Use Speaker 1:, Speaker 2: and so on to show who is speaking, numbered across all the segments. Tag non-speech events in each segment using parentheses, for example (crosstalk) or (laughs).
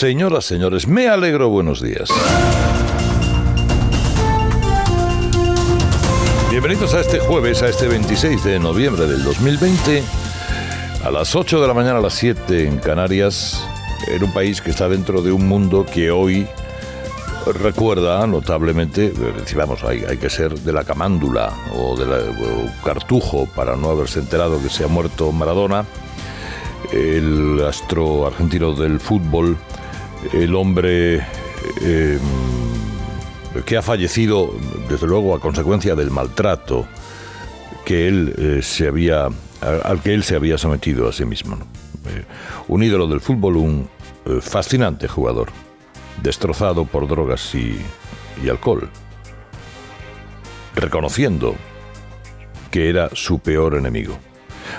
Speaker 1: Señoras, señores, me alegro, buenos días. Bienvenidos a este jueves, a este 26 de noviembre del 2020, a las 8 de la mañana, a las 7 en Canarias, en un país que está dentro de un mundo que hoy recuerda notablemente, vamos, hay, hay, que ser de la camándula o de la cartujo para no haberse enterado que se ha muerto Maradona, el astro argentino del fútbol, el hombre eh, que ha fallecido, desde luego, a consecuencia del maltrato que él eh, se había, al que él se había sometido a sí mismo. Eh, un ídolo del fútbol, un fascinante jugador, destrozado por drogas y, y alcohol, reconociendo que era su peor enemigo.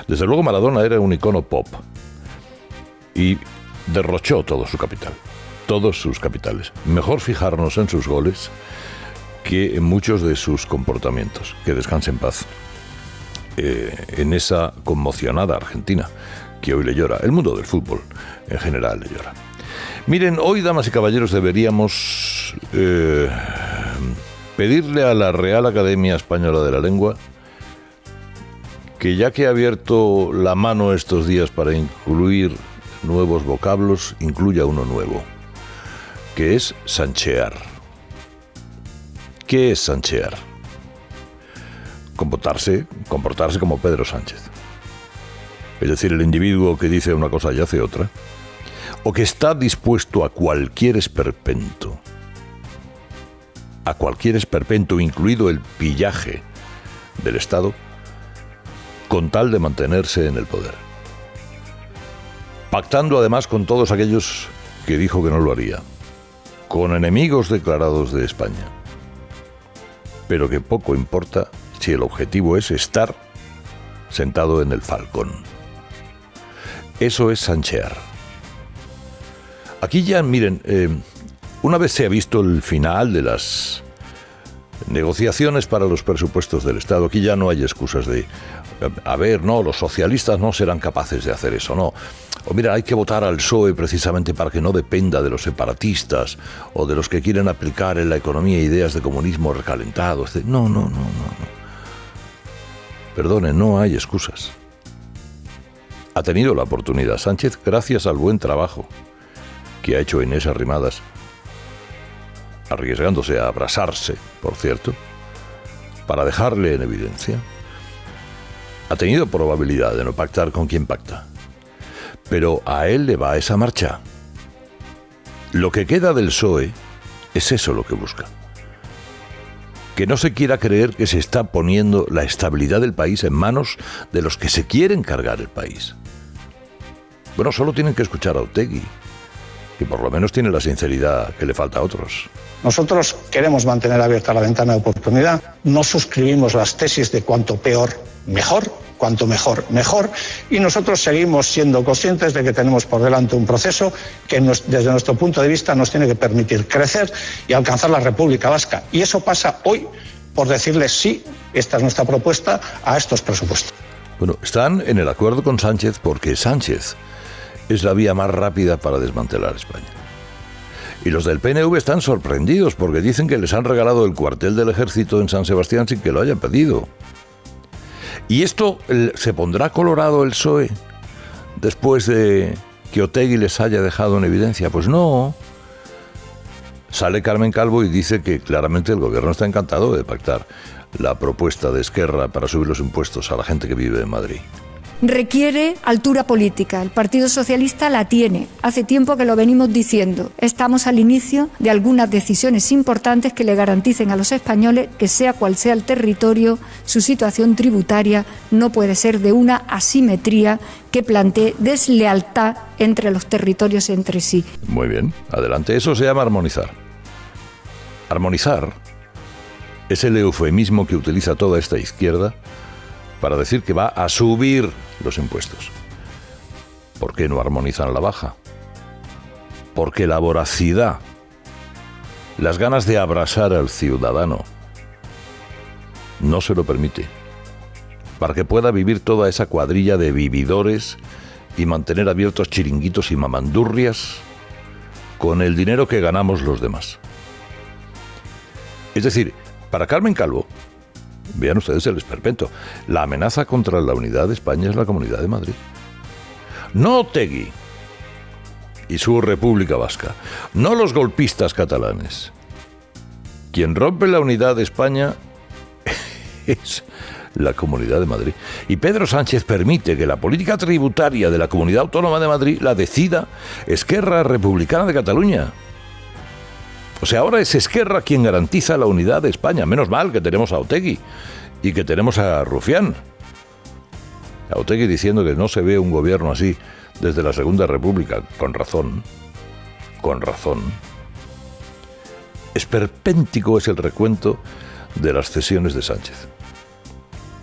Speaker 1: Desde luego Maradona era un icono pop y derrochó todo su capital todos sus capitales. Mejor fijarnos en sus goles que en muchos de sus comportamientos. Que descanse en paz. Eh, en esa conmocionada Argentina que hoy le llora. El mundo del fútbol en general le llora. Miren, hoy, damas y caballeros, deberíamos eh, pedirle a la Real Academia Española de la Lengua que ya que ha abierto la mano estos días para incluir nuevos vocablos, incluya uno nuevo que es sanchear. ¿Qué es sanchear? Comportarse, comportarse como Pedro Sánchez. Es decir, el individuo que dice una cosa y hace otra, o que está dispuesto a cualquier esperpento, a cualquier esperpento, incluido el pillaje del Estado, con tal de mantenerse en el poder. Pactando además con todos aquellos que dijo que no lo haría con enemigos declarados de España. Pero que poco importa si el objetivo es estar sentado en el falcón. Eso es sanchear. Aquí ya, miren, eh, una vez se ha visto el final de las negociaciones para los presupuestos del Estado, aquí ya no hay excusas de, a ver, no, los socialistas no serán capaces de hacer eso, no. O mira, hay que votar al PSOE precisamente para que no dependa de los separatistas o de los que quieren aplicar en la economía ideas de comunismo recalentado. No, no, no, no, no. Perdone, no hay excusas. Ha tenido la oportunidad Sánchez gracias al buen trabajo que ha hecho Inés Arrimadas, arriesgándose a abrazarse, por cierto, para dejarle en evidencia. Ha tenido probabilidad de no pactar con quien pacta pero a él le va esa marcha. Lo que queda del PSOE es eso lo que busca. Que no se quiera creer que se está poniendo la estabilidad del país en manos de los que se quieren cargar el país. Bueno, solo tienen que escuchar a Otegui, que por lo menos tiene la sinceridad que le falta a otros.
Speaker 2: Nosotros queremos mantener abierta la ventana de oportunidad, no suscribimos las tesis de cuanto peor, mejor, cuanto mejor, mejor. Y nosotros seguimos siendo conscientes de que tenemos por delante un proceso que desde nuestro punto de vista nos tiene que permitir crecer y alcanzar la República Vasca. Y eso pasa hoy por decirles sí, esta es nuestra propuesta, a estos presupuestos.
Speaker 1: Bueno, están en el acuerdo con Sánchez porque Sánchez es la vía más rápida para desmantelar España. Y los del PNV están sorprendidos porque dicen que les han regalado el cuartel del ejército en San Sebastián sin que lo hayan pedido. ¿Y esto se pondrá colorado el PSOE después de que Otegui les haya dejado en evidencia? Pues no. Sale Carmen Calvo y dice que claramente el gobierno está encantado de pactar la propuesta de Esquerra para subir los impuestos a la gente que vive en Madrid
Speaker 3: requiere altura política. El Partido Socialista la tiene. Hace tiempo que lo venimos diciendo. Estamos al inicio de algunas decisiones importantes que le garanticen a los españoles que sea cual sea el territorio, su situación tributaria no puede ser de una asimetría que plantee deslealtad entre los territorios entre sí.
Speaker 1: Muy bien, adelante. Eso se llama armonizar. Armonizar es el eufemismo que utiliza toda esta izquierda para decir que va a subir los impuestos. ¿Por qué no armonizan la baja? Porque la voracidad, las ganas de abrasar al ciudadano, no se lo permite. Para que pueda vivir toda esa cuadrilla de vividores y mantener abiertos chiringuitos y mamandurrias con el dinero que ganamos los demás. Es decir, para Carmen Calvo, vean ustedes el esperpento, la amenaza contra la unidad de España es la Comunidad de Madrid. No Tegui y su República Vasca, no los golpistas catalanes. Quien rompe la unidad de España (laughs) es la Comunidad de Madrid. Y Pedro Sánchez permite que la política tributaria de la Comunidad Autónoma de Madrid la decida Esquerra Republicana de Cataluña. O sea, ahora es Esquerra quien garantiza la unidad de España. Menos mal que tenemos a Otegui y que tenemos a Rufián. A Otegui diciendo que no se ve un gobierno así desde la Segunda República. Con razón. Con razón. Esperpéntico es el recuento de las cesiones de Sánchez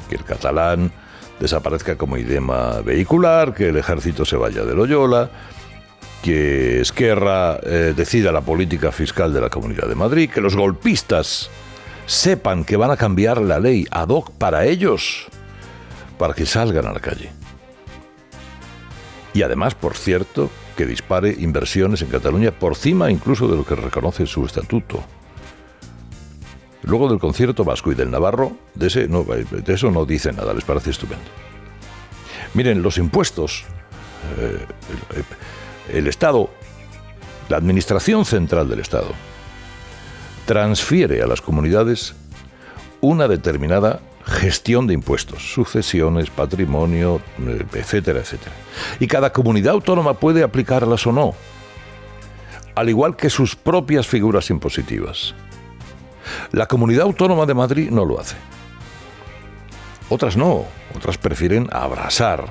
Speaker 1: que el catalán desaparezca como idema vehicular, que el ejército se vaya de Loyola, que Esquerra eh, decida la política fiscal de la Comunidad de Madrid, que los golpistas sepan que van a cambiar la ley ad hoc para ellos, para que salgan a la calle. Y además, por cierto, que dispare inversiones en Cataluña por cima incluso de lo que reconoce su estatuto. Luego del concierto vasco y del Navarro, de, ese no, de eso no dice nada, les parece estupendo. Miren, los impuestos, eh, el, Estado, la Administración Central del Estado, transfiere a las comunidades una determinada gestión de impuestos, sucesiones, patrimonio, eh, etcétera, etcétera. Y cada comunidad autónoma puede aplicarlas o no, al igual que sus propias figuras impositivas. La Comunidad Autónoma de Madrid no lo hace. Otras no, otras prefieren abrazar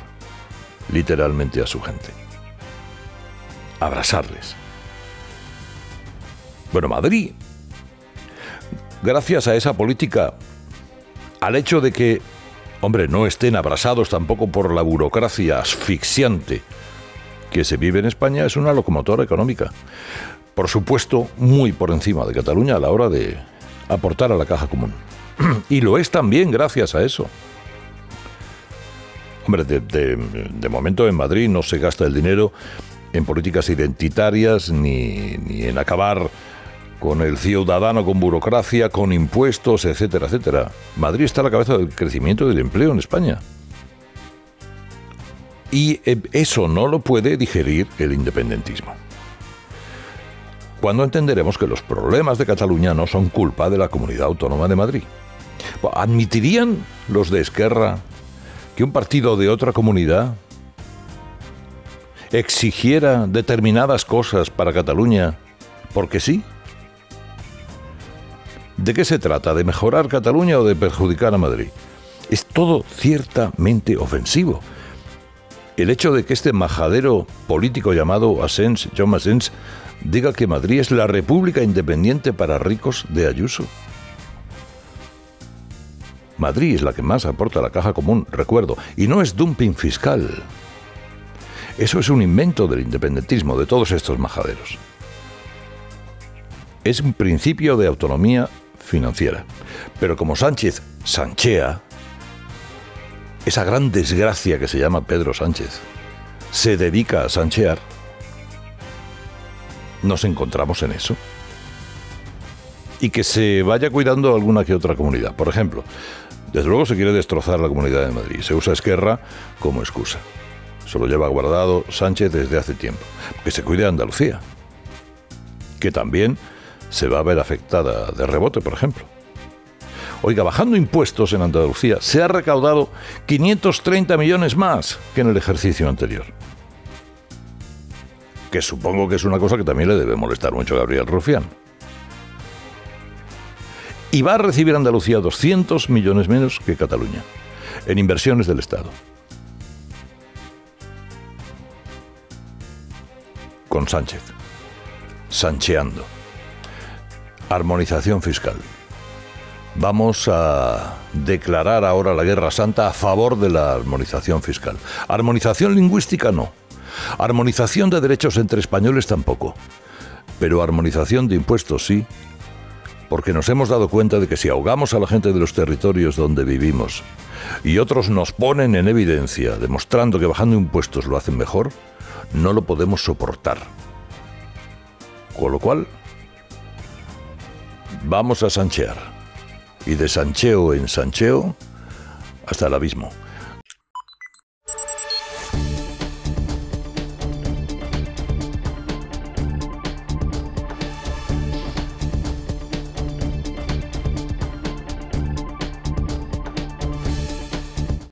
Speaker 1: literalmente a su gente. Abrazarles. Bueno, Madrid, gracias a esa política, al hecho de que, hombre, no estén abrasados tampoco por la burocracia asfixiante que se vive en España, es una locomotora económica. Por supuesto, muy por encima de Cataluña a la hora de aportar a la caja común. (clears throat) y lo es también gracias a eso. Hombre, de, momento en Madrid no se gasta el dinero en políticas identitarias ni, ni en acabar con el ciudadano, con burocracia, con impuestos, etcétera, etcétera. Madrid está a la cabeza del crecimiento del empleo en España. Y eh, eso no lo puede digerir el independentismo cuando entenderemos que los problemas de Cataluña no son culpa de la comunidad autónoma de Madrid. ¿Admitirían los de Esquerra que un partido de otra comunidad exigiera determinadas cosas para Cataluña porque sí? ¿De qué se trata? ¿De mejorar Cataluña o de perjudicar a Madrid? Es todo ciertamente ofensivo. El hecho de que este majadero político llamado Asens, John Asens, diga que Madrid es la república independiente para ricos de Ayuso. Madrid es la que más aporta a la caja común, recuerdo, y no es dumping fiscal. Eso es un invento del independentismo, de todos estos majaderos. Es un principio de autonomía financiera. Pero como Sánchez sanchea, esa gran desgracia que se llama Pedro Sánchez, se dedica a sanchear, nos encontramos en eso. Y que se vaya cuidando alguna que otra comunidad. Por ejemplo, desde luego se quiere destrozar la comunidad de Madrid. Se usa Esquerra como excusa. Se lo lleva guardado Sánchez desde hace tiempo. Que se cuide Andalucía. Que también se va a ver afectada de rebote, por ejemplo. Oiga, bajando impuestos en Andalucía se ha recaudado 530 millones más que en el ejercicio anterior que supongo que es una cosa que también le debe molestar mucho a Gabriel Rufián. Y va a recibir Andalucía 200 millones menos que Cataluña en inversiones del Estado. Con Sánchez. Sancheando. Armonización fiscal. Vamos a declarar ahora la Guerra Santa a favor de la armonización fiscal. Armonización lingüística no Armonización de derechos entre españoles tampoco. Pero armonización de impuestos sí. Porque nos hemos dado cuenta de que si ahogamos a la gente de los territorios donde vivimos y otros nos ponen en evidencia demostrando que bajando impuestos lo hacen mejor, no lo podemos soportar. Con lo cual, vamos a sanchear. Y de sancheo en sancheo hasta el abismo.